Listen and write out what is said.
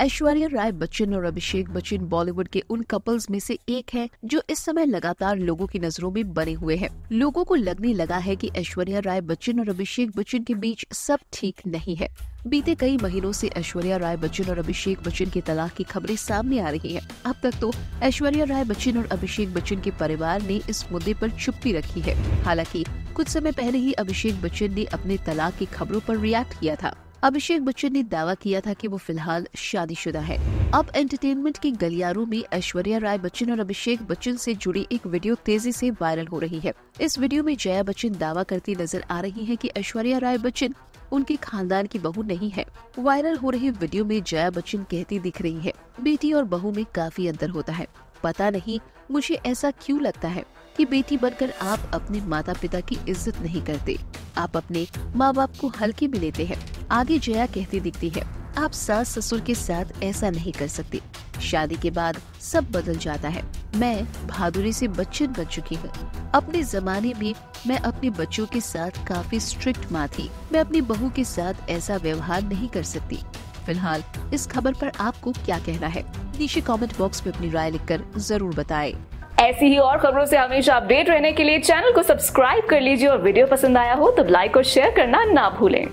ऐश्वर्या राय बच्चन और अभिषेक बच्चन बॉलीवुड के उन कपल्स में से एक है जो इस समय लगातार लोगों की नज़रों में बने हुए हैं। लोगों को लगने लगा है कि ऐश्वर्या राय बच्चन और अभिषेक बच्चन के बीच सब ठीक नहीं है। बीते कई महीनों से ऐश्वर्या राय बच्चन और अभिषेक बच्चन के तलाक की खबरें सामने आ रही हैं। अब तक तो ऐश्वर्या राय बच्चन और अभिषेक बच्चन के परिवार ने इस मुद्दे पर चुप्पी रखी है। हालाँकि कुछ समय पहले ही अभिषेक बच्चन ने अपने तलाक की खबरों पर रिएक्ट किया था। अभिषेक बच्चन ने दावा किया था कि वो फ़िलहाल शादीशुदा है। अब एंटरटेनमेंट के गलियारों में ऐश्वर्या राय बच्चन और अभिषेक बच्चन से जुड़ी एक वीडियो तेज़ी से वायरल हो रही है। इस वीडियो में जया बच्चन दावा करती नज़र आ रही है कि ऐश्वर्या राय बच्चन उनके खानदान की बहू नहीं है। वायरल हो रही वीडियो में जया बच्चन कहती दिख रही है, बेटी और बहू में काफ़ी अंतर होता है। पता नहीं मुझे ऐसा क्यों लगता है कि बेटी बनकर आप अपने माता पिता की इज़्ज़त नहीं करते। आप अपने माँ बाप को हल्के में लेते हैं। आगे जया कहती दिखती है, आप सास ससुर के साथ ऐसा नहीं कर सकते। शादी के बाद सब बदल जाता है। मैं बहादुरी से बच्चन बन चुकी हूँ। अपने जमाने में मैं अपने बच्चों के साथ काफ़ी स्ट्रिक्ट माँ थी। मैं अपनी बहू के साथ ऐसा व्यवहार नहीं कर सकती। फ़िलहाल इस खबर पर आपको क्या कहना है? नीचे कमेंट बॉक्स में अपनी राय लिखकर ज़रूर बताएँ। ऐसी ही और खबरों से हमेशा अपडेट रहने के लिए चैनल को सब्सक्राइब कर लीजिए और वीडियो पसंद आया हो तो लाइक और शेयर करना ना भूलें।